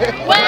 Well